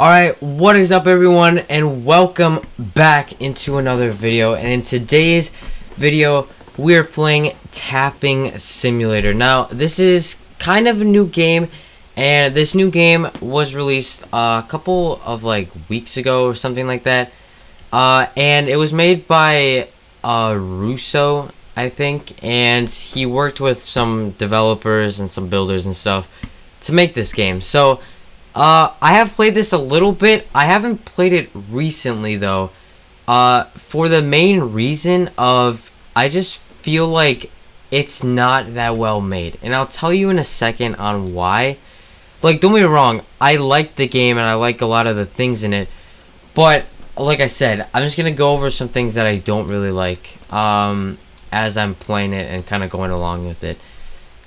Alright, what is up everyone and welcome back into another video and in today's video we're playing Tapping Simulator. Now this is kind of a new game and this new game was released a couple of like weeks ago or something like that uh, and it was made by uh, Russo I think and he worked with some developers and some builders and stuff to make this game. So uh, I have played this a little bit. I haven't played it recently though. Uh, for the main reason of I just feel like it's not that well made, and I'll tell you in a second on why. Like, don't me wrong, I like the game and I like a lot of the things in it, but like I said, I'm just gonna go over some things that I don't really like um, as I'm playing it and kind of going along with it.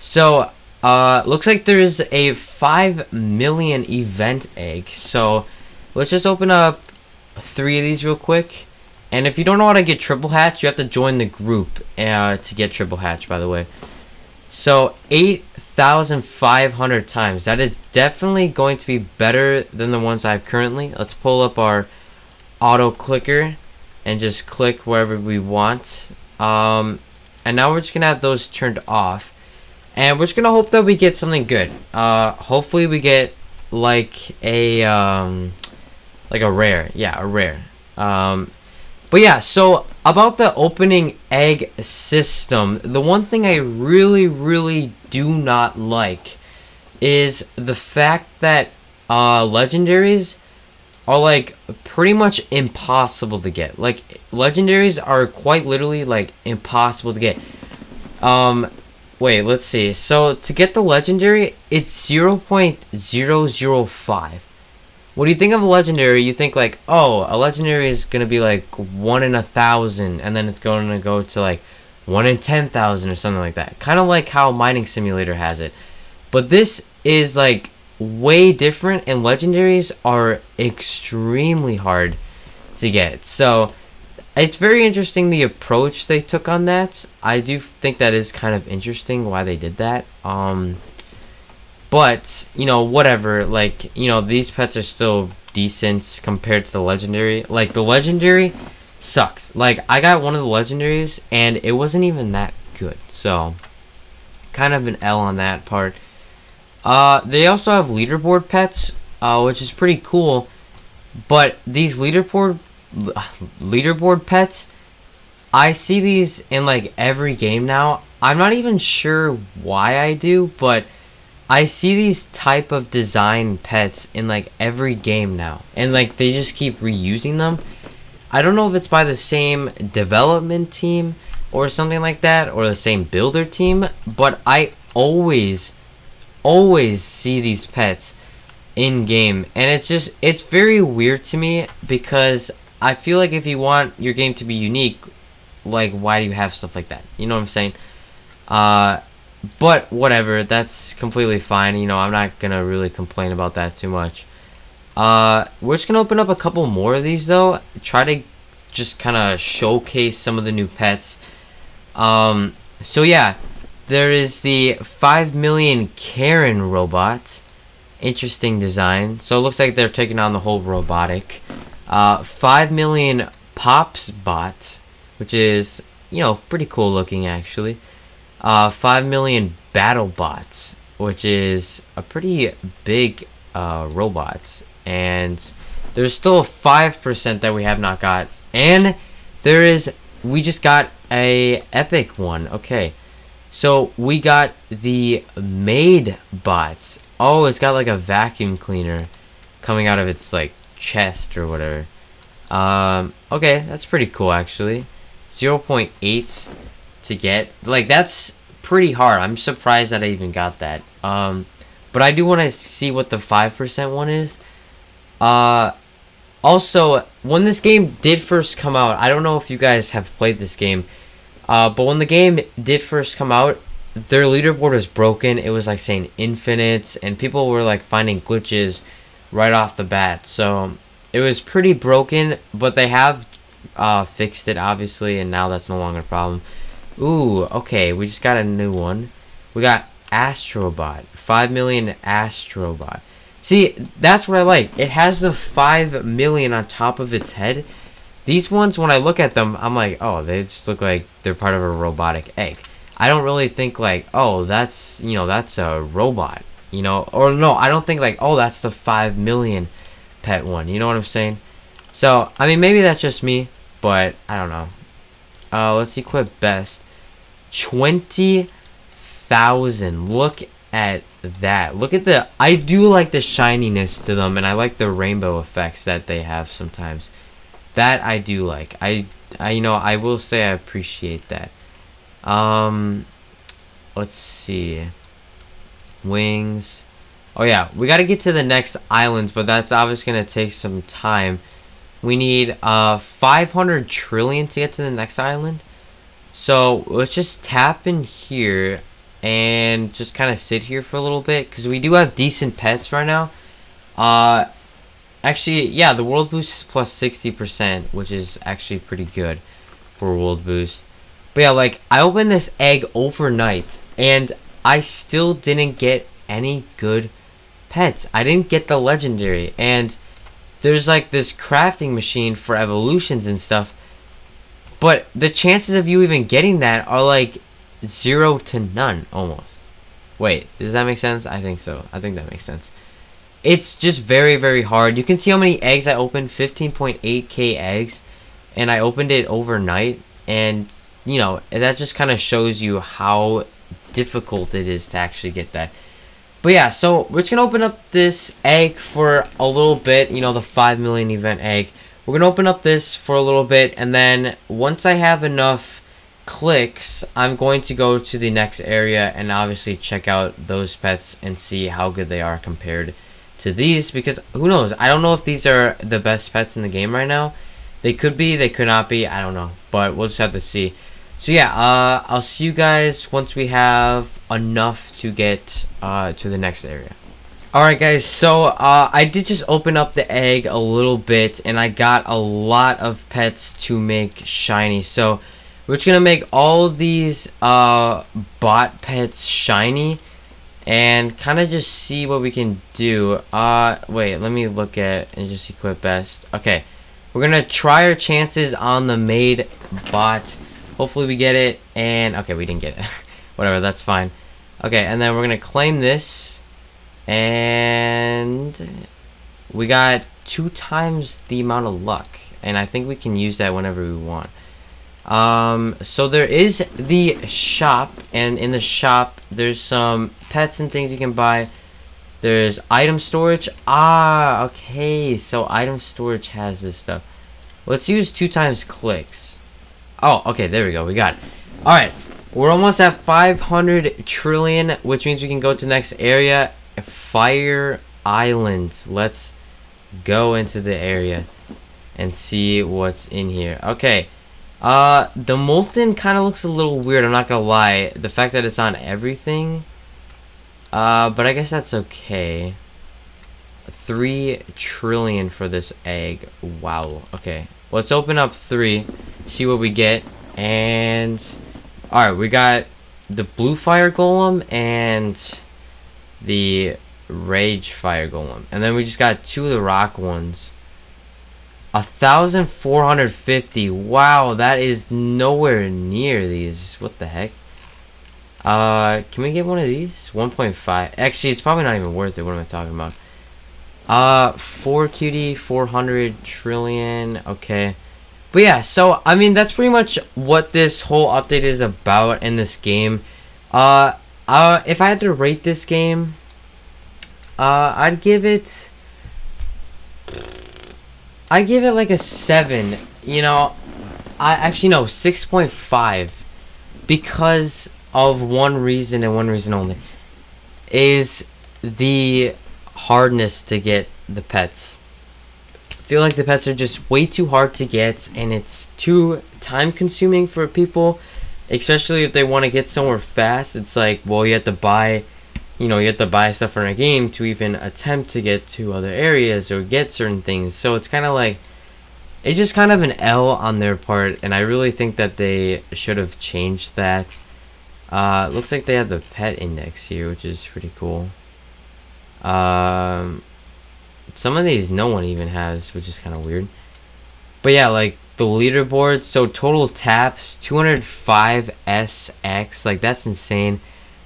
So uh, looks like there's a 5 million event egg. So, let's just open up three of these real quick. And if you don't know how to get triple hatch, you have to join the group uh, to get triple hatch, by the way. So, 8,500 times. That is definitely going to be better than the ones I have currently. Let's pull up our auto clicker and just click wherever we want. Um, and now we're just going to have those turned off. And we're just gonna hope that we get something good. Uh, hopefully we get like a um, like a rare. Yeah, a rare. Um, but yeah, so about the opening egg system, the one thing I really, really do not like is the fact that uh, legendaries are like pretty much impossible to get. Like legendaries are quite literally like impossible to get. Um, Wait, let's see. So, to get the legendary, it's 0.005. What do you think of a legendary? You think like, oh, a legendary is going to be like 1 in a thousand, and then it's going to go to like 1 in 10,000 or something like that. Kind of like how Mining Simulator has it. But this is like way different, and legendaries are extremely hard to get. So, it's very interesting the approach they took on that. I do think that is kind of interesting why they did that. Um, but you know, whatever. Like you know, these pets are still decent compared to the legendary. Like the legendary sucks. Like I got one of the legendaries and it wasn't even that good. So kind of an L on that part. Uh, they also have leaderboard pets, uh, which is pretty cool. But these leaderboard leaderboard pets I see these in like every game now. I'm not even sure why I do, but I see these type of design pets in like every game now. And like they just keep reusing them. I don't know if it's by the same development team or something like that or the same builder team, but I always always see these pets in game and it's just it's very weird to me because I feel like if you want your game to be unique, like why do you have stuff like that? You know what I'm saying? Uh, but whatever, that's completely fine. You know, I'm not gonna really complain about that too much. Uh, we're just gonna open up a couple more of these though. Try to just kind of showcase some of the new pets. Um, so yeah, there is the 5 million Karen robot. Interesting design. So it looks like they're taking on the whole robotic. Uh, 5 million Pops bots, which is, you know, pretty cool looking actually. Uh, 5 million Battle bots, which is a pretty big uh, robot. And there's still 5% that we have not got. And there is, we just got a epic one. Okay. So we got the maid bots. Oh, it's got like a vacuum cleaner coming out of its like chest or whatever. Um, okay, that's pretty cool actually. 0 0.8 to get. Like, that's pretty hard. I'm surprised that I even got that. Um, but I do want to see what the 5% one is. Uh, also, when this game did first come out, I don't know if you guys have played this game, uh, but when the game did first come out, their leaderboard was broken. It was like saying infinite, and people were like finding glitches right off the bat. So it was pretty broken, but they have uh, fixed it, obviously, and now that's no longer a problem. Ooh, okay, we just got a new one. We got Astrobot. 5 million Astrobot. See, that's what I like. It has the 5 million on top of its head. These ones, when I look at them, I'm like, oh, they just look like they're part of a robotic egg. I don't really think like, oh, that's, you know, that's a robot, you know, or no, I don't think like, oh, that's the 5 million pet one, you know what I'm saying? So, I mean, maybe that's just me, but I don't know. Uh, let's equip best. 20,000. Look at that. Look at the... I do like the shininess to them, and I like the rainbow effects that they have sometimes. That I do like. I, I you know, I will say I appreciate that. Um, let's see. Wings. Oh yeah, we got to get to the next islands, but that's obviously to take some time. We need uh 500 trillion to get to the next island. So let's just tap in here and just kind of sit here for a little bit because we do have decent pets right now. Uh, actually, yeah, the world boost is plus 60%, which is actually pretty good for world boost. But yeah, like, I opened this egg overnight, and I still didn't get any good pets. I didn't get the legendary, and there's like this crafting machine for evolutions and stuff. But the chances of you even getting that are like zero to none almost. Wait, does that make sense? I think so. I think that makes sense. It's just very, very hard. You can see how many eggs I opened. 15.8k eggs. And I opened it overnight. And, you know, that just kind of shows you how difficult it is to actually get that. But yeah, so we're just going to open up this egg for a little bit. You know, the 5 million event egg. We're going to open up this for a little bit. And then once I have enough clicks, I'm going to go to the next area and obviously check out those pets and see how good they are compared to these because who knows? I don't know if these are the best pets in the game right now. They could be, they could not be, I don't know, but we'll just have to see. So yeah, uh, I'll see you guys once we have enough to get uh, to the next area. Alright guys, so uh, I did just open up the egg a little bit and I got a lot of pets to make shiny. So we're just gonna make all these uh, bot pets shiny and kind of just see what we can do. Uh, wait, let me look at and just equip best. Okay, we're gonna try our chances on the maid bot. Hopefully we get it. And okay, we didn't get it. Whatever, that's fine. Okay, and then we're gonna claim this, and we got two times the amount of luck, and I think we can use that whenever we want. Um, so there is the shop, and in the shop, there's some pets and things you can buy. There's item storage. Ah, okay. So item storage has this stuff. Let's use two times clicks. Oh, okay. There we go. We got it. All right. We're almost at 500 trillion, which means we can go to next area. Fire Island. Let's go into the area and see what's in here. Okay. Uh, the Molten kind of looks a little weird, I'm not gonna lie. The fact that it's on everything. Uh, but I guess that's okay. Three trillion for this egg. Wow. Okay. Let's open up three. See what we get. And... Alright, we got the blue fire golem and the rage fire golem. And then we just got two of the rock ones. A thousand four hundred fifty. Wow, that is nowhere near these. What the heck? Uh, can we get one of these? 1.5. Actually, it's probably not even worth it. What am I talking about? Uh, 4 QD, 400 trillion. Okay. But yeah, so, I mean, that's pretty much what this whole update is about in this game. Uh, uh, if I had to rate this game, uh, I'd give it... I give it like a 7. You know, I actually no, 6.5 because of one reason and one reason only is the hardness to get the pets. I feel like the pets are just way too hard to get and it's too time consuming for people, especially if they want to get somewhere fast. It's like, well, you have to buy you know, you have to buy stuff from a game to even attempt to get to other areas or get certain things. So it's kind of like, it's just kind of an L on their part, and I really think that they should have changed that. Uh, looks like they have the pet index here, which is pretty cool. Um, some of these no one even has, which is kind of weird. But yeah, like the leaderboard. So total taps 205 SX. Like that's insane.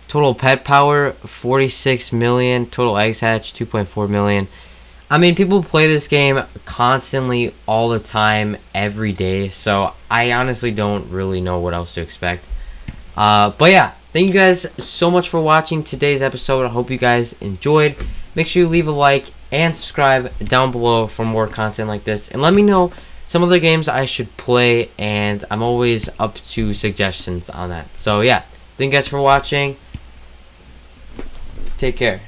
Total pet power 46 million. Total eggs hatch 2.4 million. I mean, people play this game constantly, all the time, every day. So I honestly don't really know what else to expect. Uh, but yeah, thank you guys so much for watching today's episode. I hope you guys enjoyed. Make sure you leave a like and subscribe down below for more content like this. And let me know some other games I should play. And I'm always up to suggestions on that. So yeah, thank you guys for watching. Take care.